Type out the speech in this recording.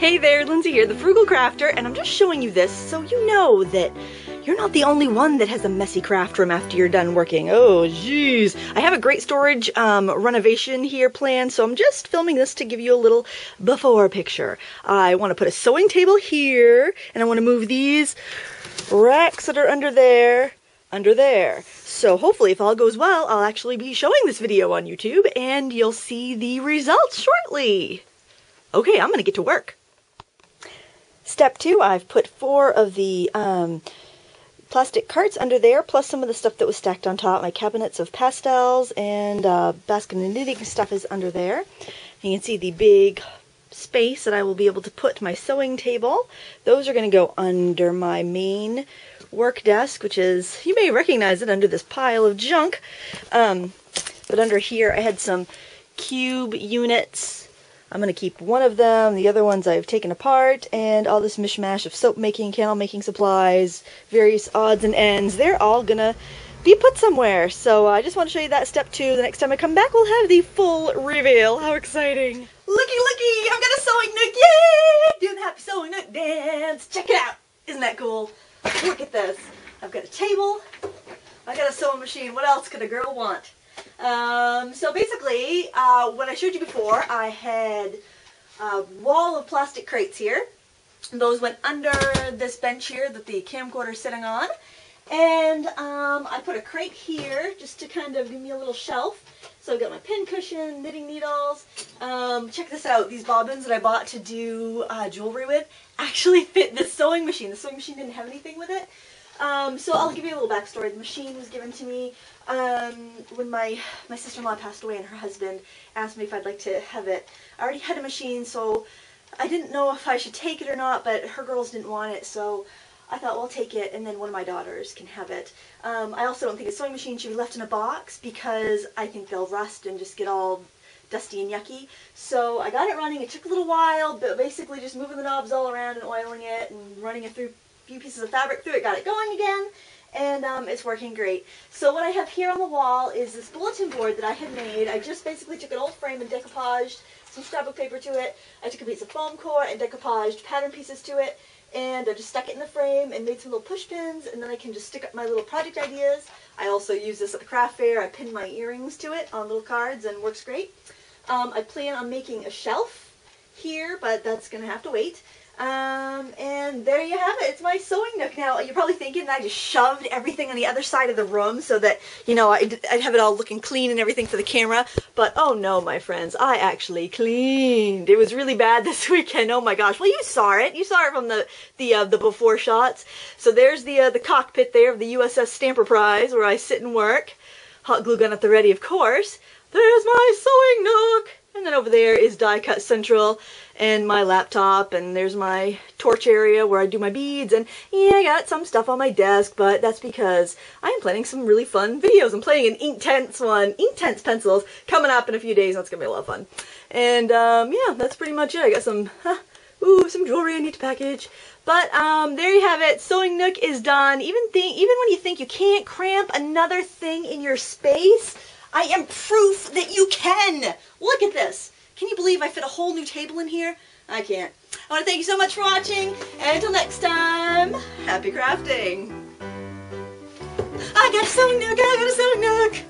Hey there, Lindsay here, the Frugal Crafter, and I'm just showing you this so you know that you're not the only one that has a messy craft room after you're done working. Oh, jeez. I have a great storage um, renovation here planned, so I'm just filming this to give you a little before picture. I want to put a sewing table here, and I want to move these racks that are under there under there. So hopefully if all goes well, I'll actually be showing this video on YouTube and you'll see the results shortly. Okay, I'm gonna get to work. Step two, I've put four of the um, plastic carts under there, plus some of the stuff that was stacked on top. My cabinets of pastels and uh, basket of knitting stuff is under there. You can see the big space that I will be able to put my sewing table. Those are going to go under my main work desk, which is, you may recognize it under this pile of junk. Um, but under here I had some cube units I'm going to keep one of them, the other ones I've taken apart, and all this mishmash of soap making, candle making supplies, various odds and ends, they're all going to be put somewhere. So uh, I just want to show you that step two. The next time I come back, we'll have the full reveal. How exciting! Looky, looky! I've got a sewing nook! Yay! Do the happy sewing nook dance! Check it out! Isn't that cool? Look at this. I've got a table. I've got a sewing machine. What else could a girl want? Um, so basically, uh, what I showed you before, I had a wall of plastic crates here. Those went under this bench here that the camcorder is sitting on. And um, I put a crate here just to kind of give me a little shelf. So I've got my pin cushion, knitting needles. Um, check this out. These bobbins that I bought to do uh, jewelry with actually fit this sewing machine. The sewing machine didn't have anything with it. Um, so I'll give you a little backstory. The machine was given to me um, when my, my sister-in-law passed away and her husband asked me if I'd like to have it. I already had a machine, so I didn't know if I should take it or not, but her girls didn't want it, so I thought, well, I'll take it, and then one of my daughters can have it. Um, I also don't think a sewing machine should be left in a box because I think they'll rust and just get all dusty and yucky. So I got it running. It took a little while, but basically just moving the knobs all around and oiling it and running it through few pieces of fabric through it, got it going again, and um, it's working great. So what I have here on the wall is this bulletin board that I had made. I just basically took an old frame and decoupaged some scrapbook paper to it. I took a piece of foam core and decoupaged pattern pieces to it, and I just stuck it in the frame and made some little push pins, and then I can just stick up my little project ideas. I also use this at the craft fair. I pin my earrings to it on little cards and works great. Um, I plan on making a shelf here, but that's going to have to wait. Um, and there you have it. It's my sewing nook. Now, you're probably thinking I just shoved everything on the other side of the room so that, you know, I'd, I'd have it all looking clean and everything for the camera. But, oh no, my friends, I actually cleaned. It was really bad this weekend. Oh my gosh. Well, you saw it. You saw it from the, the, uh, the before shots. So there's the, uh, the cockpit there of the USS Stamper Prize where I sit and work. Hot glue gun at the ready, of course. There's my sewing there is Die Cut Central and my laptop and there's my torch area where I do my beads and yeah I got some stuff on my desk but that's because I am planning some really fun videos. I'm planning an Inktense one, Inktense pencils coming up in a few days. That's gonna be a lot of fun. And um, yeah that's pretty much it. I got some huh, ooh some jewelry I need to package. But um, there you have it. Sewing Nook is done. Even think even when you think you can't cramp another thing in your space I am proof that you can. Look at this. Can you believe I fit a whole new table in here? I can't. I want to thank you so much for watching, and until next time, happy crafting. I got a sewing nook, I got a sewing nook.